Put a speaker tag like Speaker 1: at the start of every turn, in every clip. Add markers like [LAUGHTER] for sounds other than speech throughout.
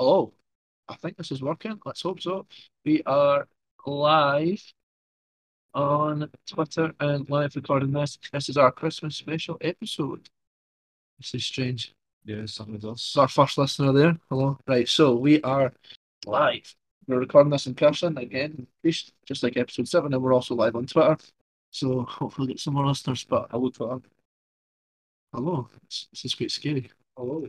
Speaker 1: Oh, I think this is working. Let's hope so. We are live on Twitter and live recording this. This is our Christmas special episode. This is strange.
Speaker 2: Yeah, something
Speaker 1: This is our first listener there. Hello. Right, so we are live. We're recording this in person again, just just like episode seven, and we're also live on Twitter. So hopefully get some more listeners. But
Speaker 2: Hello, Twitter.
Speaker 1: hello, this, this is quite scary. Hello.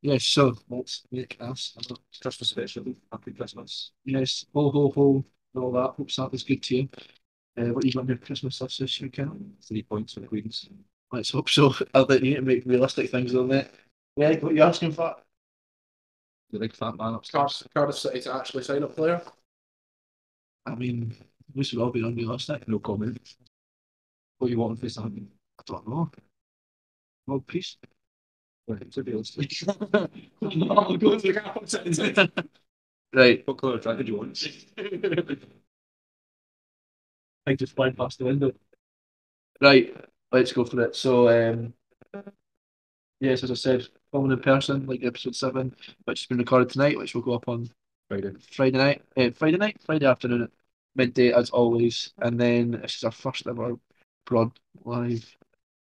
Speaker 1: Yes, so let's make us.
Speaker 2: Christmas special. Happy Christmas.
Speaker 1: Yes, ho ho ho, and all that. Hope Santa's good to you. Uh, what you got on your Christmas list this year, Ken?
Speaker 2: Three points for Queens.
Speaker 1: Let's hope so. [LAUGHS] I'll let you need to make realistic things on that. Yeah, what you asking for?
Speaker 2: The big fat man upstairs.
Speaker 3: Cardiff, Cardiff City to actually sign a player.
Speaker 1: I mean, we should all be unrealistic.
Speaker 2: No comment. What you want for something?
Speaker 1: I don't know. World peace.
Speaker 2: Right, to be honest.
Speaker 1: right,
Speaker 2: What colour driver do you want? [LAUGHS]
Speaker 1: I just flying past the window. Right, let's go for it. So, um, yes, as I said, filming in person, like episode seven, which has been recorded tonight, which will go up on
Speaker 2: Friday.
Speaker 1: Friday night, uh, Friday night, Friday afternoon at midday as always, and then this is our first ever broad live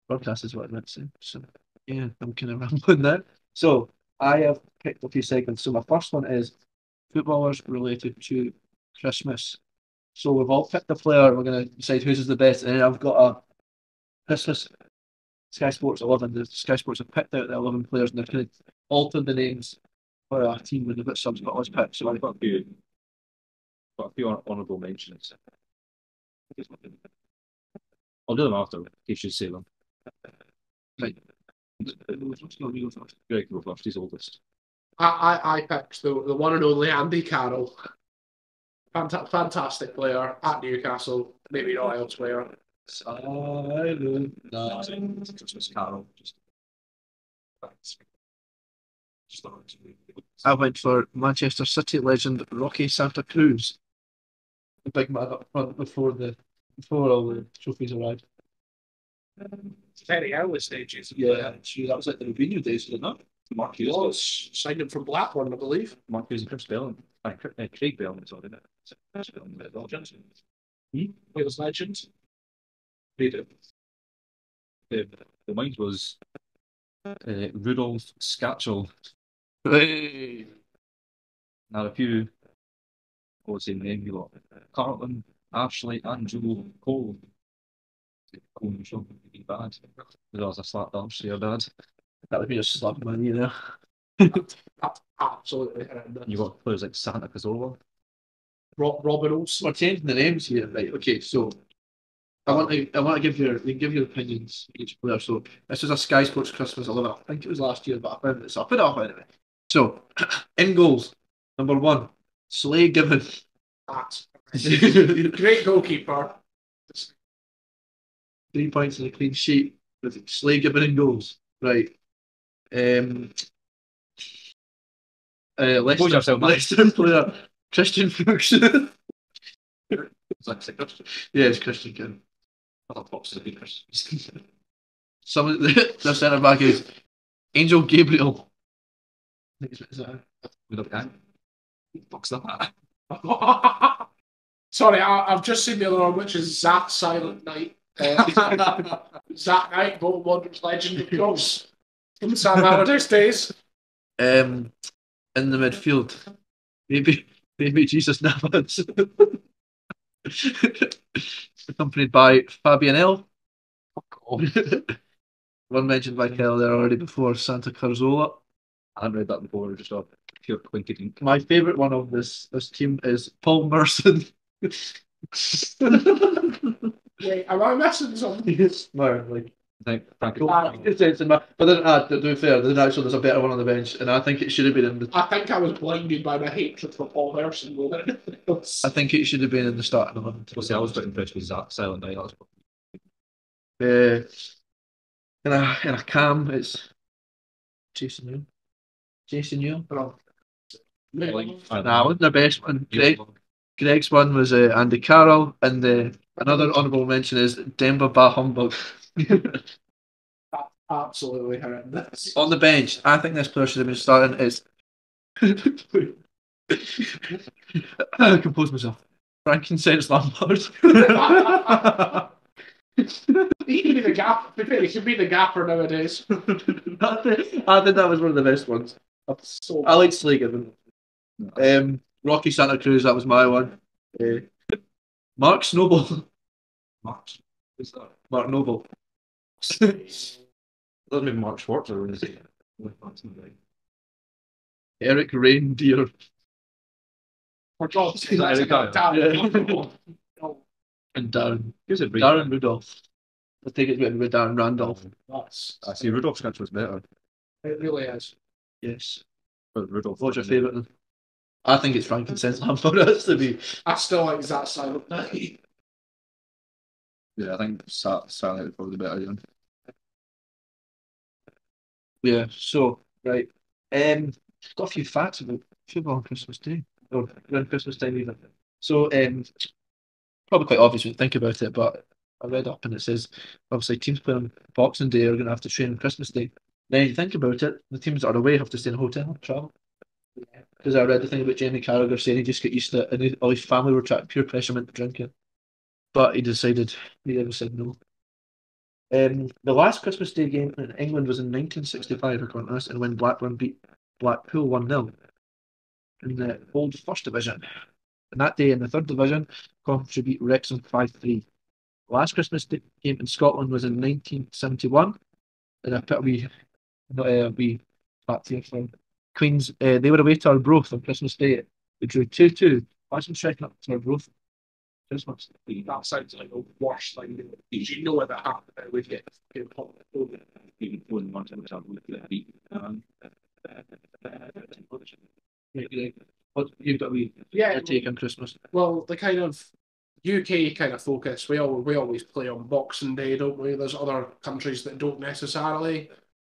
Speaker 1: broadcast is what I meant to say. So yeah, I'm kind of [LAUGHS] rambling now. So I have picked a few segments. So my first one is footballers related to Christmas. So we've all picked a player. We're gonna decide whose is the best, and then I've got a Christmas Sky Sports eleven. The Sky Sports have picked out the eleven players, and they've kind of altered the names for a team when they've got subs. But let's pick. So
Speaker 2: So I've got a few, got a few hon- mentions. I'll do them after, in case you say them.
Speaker 1: Right.
Speaker 2: Greg will he's oldest.
Speaker 3: I, I, I picked the, the one and only Andy Carroll. Fanta- fantastic player at Newcastle, maybe not elsewhere.
Speaker 1: Silent night.
Speaker 2: Christmas Carol. Just
Speaker 1: I went for Manchester City legend Rocky Santa Cruz. The big man up front before the before all the trophies arrived.
Speaker 3: Very early stages.
Speaker 1: Yeah, true. That was like the Robinho days, was it not?
Speaker 2: Mark Hughes.
Speaker 3: was signed him from Blackburn, I believe.
Speaker 2: Mark Hughes and Chris Bellin. Uh, Craig Bellin, sorry, isn't it? Chris Bellin, Bill Johnson.
Speaker 3: Wales legend.
Speaker 2: They did. The, the mine was uh, Rudolf Skatchel.
Speaker 1: Hey.
Speaker 2: Now, a few, what was his name? You got Carlton, Ashley, and Joe Cole. Cole and Shaw would be bad. There was a slap dance to your dad.
Speaker 1: That would be a slap in my knee there.
Speaker 3: That's absolutely horrendous.
Speaker 2: You got players like Santa Cazorla.
Speaker 3: Ro- Robin Olsen.
Speaker 1: We're changing the names here, right? Okay, so I want to I want to give your you give your opinions each player. So this is a Sky Sports Christmas eleven. I think it was last year, but I found this. I'll put it up anyway. So [CLEARS THROAT] in goals, number one, Slay Given.
Speaker 3: That's great goalkeeper. [LAUGHS]
Speaker 1: points and a clean sheet with Slay Given in goals. Right. Um. Uh, Leicester,
Speaker 2: yourself, man.
Speaker 1: Leicester [LAUGHS] player Christian Fuchs.
Speaker 2: It's Christian.
Speaker 1: yeah, it's Christian Ken.
Speaker 2: I thought Fox is a good Christian.
Speaker 1: Some of the, [LAUGHS] the centre back is Angel Gabriel. Is that-
Speaker 2: With a gang. Fox that.
Speaker 3: Sorry, I, I've just seen the other one, which is Zat Silent Night. Uh, Zat Knight, Bolton Wanderers legend, of course, from Sam Allardyce days.
Speaker 1: Um, in the midfield, maybe maybe Jesus Navas, [LAUGHS] accompanied by Fabian L. One mentioned by Kel there already before, Santa Cazorla.
Speaker 2: I hadn't read that before, just a pure quinky.
Speaker 1: My favourite one of this this team is Paul Merson. [LAUGHS]
Speaker 3: Wait, am I missing something?
Speaker 1: no, like
Speaker 2: I think Frankie
Speaker 1: cool. It's- it's but then, uh, to be fair, there's actually there's a better one on the bench, and I think it should have been in the.
Speaker 3: I think I was blinded by my hatred for Paul Merson more than anything else.
Speaker 1: I think it should have been in the starting eleven.
Speaker 2: Well, see, I was quite impressed with Zat Silent Night. That was
Speaker 1: Uh, in a in a cam, it's Jason Neal. Jason Neal.
Speaker 2: like, I
Speaker 1: Nah, wasn't their best one. Greg, Greg's one was uh, Andy Carroll, and uh, another honourable mention is Demba Ba Humbug. [LAUGHS]
Speaker 3: Absolutely horrendous.
Speaker 1: On the bench, I think this player should have been starting. Is [LAUGHS] I compose myself. Frankincense Lampard.
Speaker 3: He could be the gap. to be fair, He should be the gapper nowadays. [LAUGHS]
Speaker 1: I think that was one of the best ones.
Speaker 3: So
Speaker 1: I like Slagan. Um, Rocky Santa Cruz, that was my one. Uh, Mark Snowball. [LAUGHS]
Speaker 2: March. Who's that?
Speaker 1: Mark Noble. [LAUGHS]
Speaker 2: Doesn't mean Mark Schwarzer, is it?
Speaker 1: Eric Reindeer.
Speaker 3: for God's sake, that's
Speaker 2: Eric
Speaker 3: a
Speaker 2: Dyer?
Speaker 1: And Darren.
Speaker 2: Who's it?
Speaker 1: Darren Rudolph. I think it's written with Darren Randolph.
Speaker 3: that's
Speaker 2: I see Rudolph's catch was better,
Speaker 3: it really is.
Speaker 1: Yes.
Speaker 2: but Rudolph.
Speaker 1: What's your favourite then? I think it's Frankincense Lampard. That's to be.
Speaker 3: I still like that silent night.
Speaker 2: Yeah, I think Sa- Silent is probably the better one.
Speaker 1: Yeah, so, right. Um, got a few facts about football on Christmas Day. Or around Christmas time, even. So, um, probably quite obvious when you think about it, but I read up and it says obviously teams playing on Boxing Day are going to have to train on Christmas Day. Then you think about it, the teams that are away have to stay in a hotel, travel. Because I read the thing about Jamie Carragher saying he just got used to it and all his family were trying peer pressure him into drinking. But he decided, he never said no. Um, the last Christmas Day game in England was in 1965, according to us, and when Blackburn beat Blackpool 1 0 in the old First Division. And that day in the Third Division, Coventry beat Wrexham 5 3. The last Christmas Day game in Scotland was in 1971, and I put a wee, not a wee fact here from Queens. Uh, they were away to our Arbroath on Christmas Day. We drew 2 2. Imagine striking up to Arbroath. Christmas.
Speaker 3: That sounds like the worst thing. Did you know what that happened with it?
Speaker 2: Even when one time was with the beat. Um,
Speaker 1: What you've got a wee
Speaker 3: Yeah,
Speaker 1: take on Christmas?
Speaker 3: well, the kind of UK kind of focus. We all we always play on Boxing Day, don't we? There's other countries that don't necessarily.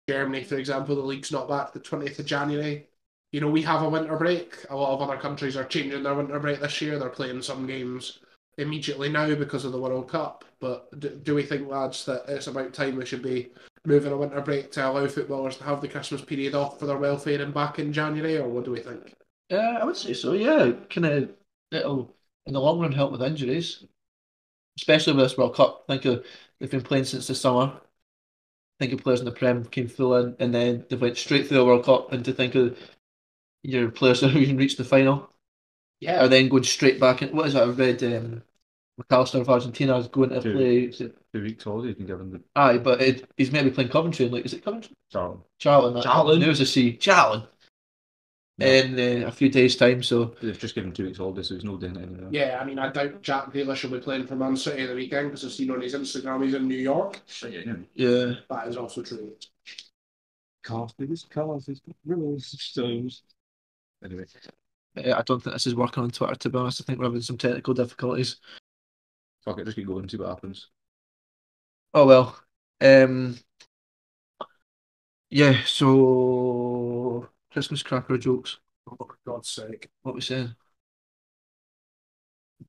Speaker 3: Germany, for example, the league's not back the twentieth of January. You know, we have a winter break. A lot of other countries are changing their winter break this year. They're playing some games immediately now because of the World Cup. But do, do we think, lads, that it's about time we should be moving a winter break to allow footballers to have the Christmas period off for their welfare and back in January, or what do we think?
Speaker 1: Yeah, I would say so. Yeah, kind of it'll in the long run help with injuries, especially with this World Cup. Think of they've been playing since the summer. Think of players in the Prem came full in, and then they went straight through the World Cup. And to think of your players [LAUGHS] that have even reached the final
Speaker 3: Yeah,
Speaker 1: are then going straight back. In, what is that? I read um, Mac Allister of Argentina is going to
Speaker 2: Two.
Speaker 1: play. Is it,
Speaker 2: two weeks holiday you can give them the
Speaker 1: aye, but it, he's maybe playing Coventry. and, Like, is it Coventry?
Speaker 2: Charlton.
Speaker 1: Charlton. that-
Speaker 2: Charlton.
Speaker 1: There's a C. Charlton. In uh, a few days' time, so
Speaker 2: They've just given two weeks holiday, so he's no doing it anymore.
Speaker 3: Yeah, I mean, I doubt Jack Grealish will be playing for Man City the weekend because I've seen on his Instagram he's in New York.
Speaker 2: But yeah, yeah.
Speaker 1: yeah.
Speaker 3: That is also true.
Speaker 2: Castles, castles, rules, stones. Anyway,
Speaker 1: Uh, I don't think this is working on Twitter, to be honest. I think we're having some technical difficulties.
Speaker 2: fuck it, just keep going, and see what happens.
Speaker 1: Oh well. Um. Yeah. So Christmas cracker jokes.
Speaker 3: Oh, for God's sake,
Speaker 1: What we saying?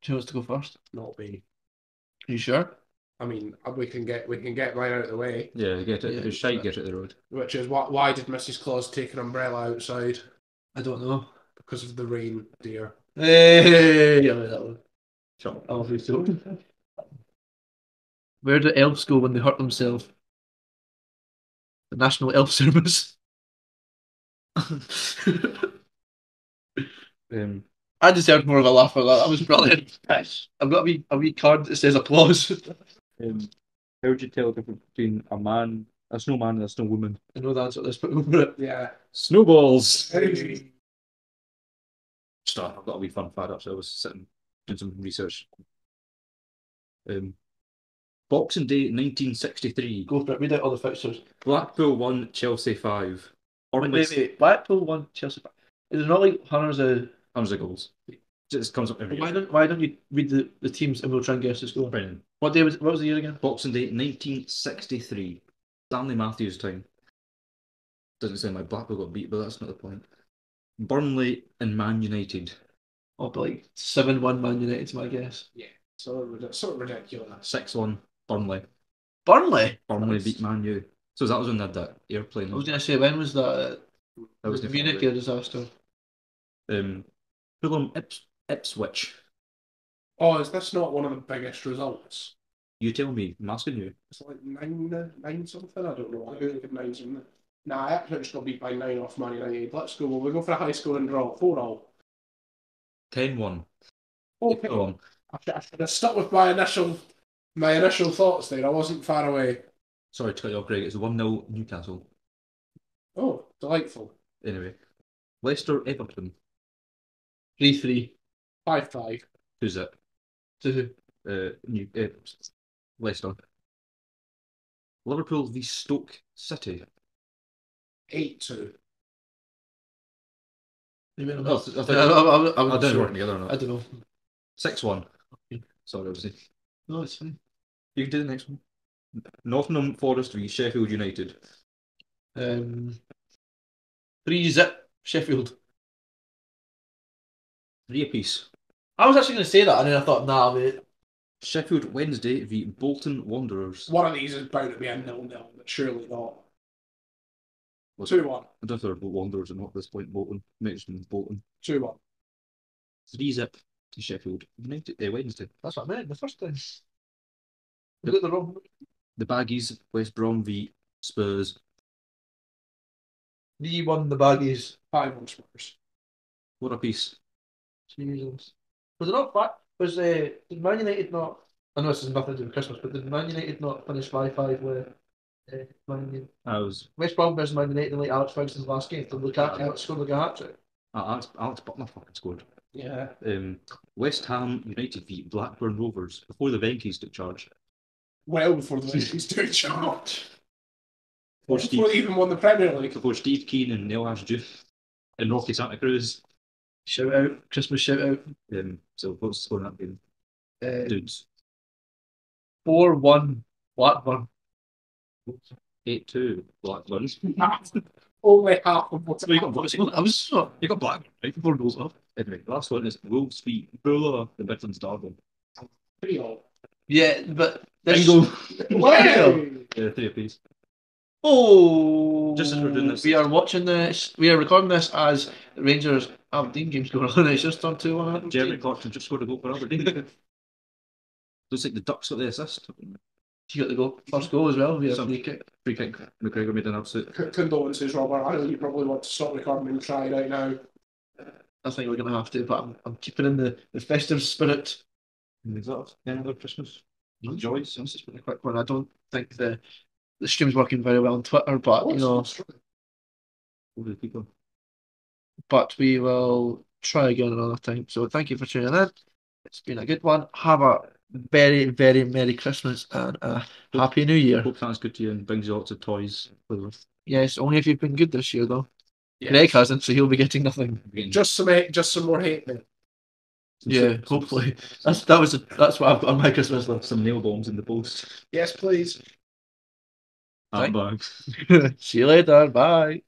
Speaker 1: Who wants to go first?
Speaker 3: not me.
Speaker 1: Are you sure?
Speaker 3: I mean, we can get we can get mine out of the way.
Speaker 2: Yeah, get it.
Speaker 1: Yeah,
Speaker 2: if it's shite, get it the road.
Speaker 3: Which is why why did Mrs. Claus take an umbrella outside?
Speaker 1: I don't know.
Speaker 3: Because of the rain, dear.
Speaker 1: Hey, I like that one.
Speaker 2: Sure.
Speaker 1: I love you so. Where do elves go when they hurt themselves? The National Elf [LAUGHS] Service.
Speaker 2: Um,
Speaker 1: I deserved more of a laugh for that. That was brilliant. [LAUGHS] I've got a wee, a wee card that says applause.
Speaker 2: um, how would you tell the difference between a man, a snowman, and a snowwoman?
Speaker 1: I know the answer to this, but over it.
Speaker 3: Yeah.
Speaker 2: Snowballs.
Speaker 3: Hey.
Speaker 2: Stuff. I've got a wee fun fact actually. I was sitting doing some research. Um, Boxing Day, 1963.
Speaker 1: Go for it. Read out all the fixtures.
Speaker 2: Blackpool 1, Chelsea five.
Speaker 1: Wait, wait, wait. Blackpool won Chelsea. Is there not like hundreds of?
Speaker 2: hundreds of goals. It just comes up every
Speaker 1: Why
Speaker 2: year.
Speaker 1: don't Why don't you read the, the teams and we'll try and guess the score?
Speaker 2: Brennan.
Speaker 1: What day was? What was the year again?
Speaker 2: Boxing Day, 1963. Stanley Matthews time. Doesn't sound like Blackpool got beat, but that's not the point. Burnley and Man United.
Speaker 1: Oh, but like seven one Man United's my guess.
Speaker 3: Yeah so rid- sort of ridiculous.
Speaker 2: 6 1 Burnley.
Speaker 1: Burnley.
Speaker 2: Burnley beat Man U. So that was when they had that airplane.
Speaker 1: I was gonna say when was that?
Speaker 2: that was
Speaker 1: the
Speaker 2: the
Speaker 1: Munich
Speaker 2: Munich.
Speaker 1: disaster.
Speaker 2: Um, Fulham Ips- Ipswich.
Speaker 3: Oh, is this not one of the biggest results?
Speaker 2: You tell me. I'm asking you.
Speaker 3: It's like nine, uh, nine something. I don't know. I don't think it's nine something. Nah, Ipswich got beat by nine off Man United. Let's go. We'll go for a high scoring draw. Four all.
Speaker 2: 10-1.
Speaker 3: Okay.
Speaker 2: Go on.
Speaker 3: I should, I should have stuck with my initial, my initial thoughts there. I wasn't far away.
Speaker 2: Sorry to cut you off, Greg. It's 1-0 Newcastle.
Speaker 3: Oh, delightful.
Speaker 2: Anyway. Leicester Everton.
Speaker 1: Three three.
Speaker 3: Five five.
Speaker 2: Who's it?
Speaker 1: Two.
Speaker 2: Uh, New, uh, Leicester. Liverpool v Stoke City.
Speaker 3: Eight two.
Speaker 1: You mean,
Speaker 2: Oh, I
Speaker 1: I,
Speaker 2: think-
Speaker 1: I, I, I,
Speaker 2: I
Speaker 1: was
Speaker 2: don't
Speaker 1: sure.
Speaker 2: work together or
Speaker 1: I don't know.
Speaker 2: 6-1. Sorry, obviously.
Speaker 1: No, it's fine.
Speaker 2: You can do the next one. Nottingham Forest v Sheffield United.
Speaker 1: Um, three zip Sheffield.
Speaker 2: Three apiece.
Speaker 1: I was actually going to say that, and then I thought, nah, mate.
Speaker 2: Sheffield Wednesday v Bolton Wanderers.
Speaker 3: One of these is bound to be a nil nil, but surely not.
Speaker 2: Was-
Speaker 3: Two one.
Speaker 2: I don't know if they're Wanderers or not at this point. Bolton. Mentioned Bolton.
Speaker 3: Two one.
Speaker 2: Three zip to Sheffield United. Uh, Wednesday.
Speaker 1: That's what I meant the first time. You got the wrong.
Speaker 2: The Baggies West Brom v Spurs.
Speaker 1: We won the baggies.
Speaker 3: Five one Spurs.
Speaker 2: What a piece.
Speaker 1: Jesus. Was it not fat? Was uh, did Man United not? I know this has nothing to do with Christmas, but did Man United not finish five five with uh, Man United?
Speaker 2: I was
Speaker 1: West Brom versus Man United in like Alex Ferguson's last game. Did Lukaku scored like a hat trick?
Speaker 2: uh, Alex, Alex Butler fucking scored.
Speaker 3: Yeah.
Speaker 2: Um, West Ham United v Blackburn Rovers before the Venky's took charge.
Speaker 3: Well before the Vikings took charge.
Speaker 2: Before
Speaker 3: Before
Speaker 2: Steve,
Speaker 3: they even won the Premier League.
Speaker 2: before Steve Kean and Neil Ashdew and Rocky Santa Cruz.
Speaker 1: Shout out, Christmas shout out.
Speaker 2: Um, so what's the score in that game?
Speaker 1: Uh,
Speaker 2: Dudes.
Speaker 1: Four one Blackburn.
Speaker 2: 8-2 Blackburn.
Speaker 3: Only half of what's
Speaker 2: So you got Blackburn.
Speaker 1: I was uh,
Speaker 2: You got Blackburn, right?
Speaker 1: four goals off.
Speaker 2: Anyway, the last one is Wolves v Buller, the Midlands Derby.
Speaker 3: three all.
Speaker 1: Yeah, but this,
Speaker 2: Bingo.
Speaker 3: Way!
Speaker 2: Yeah, three apiece.
Speaker 1: Oh,
Speaker 2: Just as we're doing this-
Speaker 1: we are watching this. We are recording this as the Rangers Aberdeen games going on. [LAUGHS] It's just on two one.
Speaker 2: Jeremy Clarkson just scored a goal for Aberdeen. [LAUGHS] Looks like the Ducks got the assist.
Speaker 1: He got the goal, first goal as well. We have
Speaker 2: Some-
Speaker 1: free kick.
Speaker 2: Free kick. McGregor made an absolute.
Speaker 3: C- Condolences, Robert. I know you probably want to stop recording and try right now.
Speaker 1: I think we're gonna have to, but I'm, I'm keeping in the, the festive spirit.
Speaker 2: Is that any other Christmas?
Speaker 1: No
Speaker 2: Joyce?
Speaker 1: This has been a quick one. I don't think the the stream's working very well on Twitter, but you know,
Speaker 2: Over the people.
Speaker 1: but we will try again another time. So thank you for tuning in. It's been a good one. Have a very, very Merry Christmas and a Happy New Year.
Speaker 2: Hope that's good to you and brings you lots of toys. to play with.
Speaker 1: Yes, only if you've been good this year though.
Speaker 3: Yeah.
Speaker 1: Greg hasn't, so he'll be getting nothing.
Speaker 3: Just some hate, just some more hate. Then.
Speaker 1: Yeah, hopefully. That's that was that's what I've got on my Christmas list.
Speaker 2: Some nail bombs in the post.
Speaker 3: Yes, please.
Speaker 2: Handbags. [LAUGHS]
Speaker 1: See you later. Bye.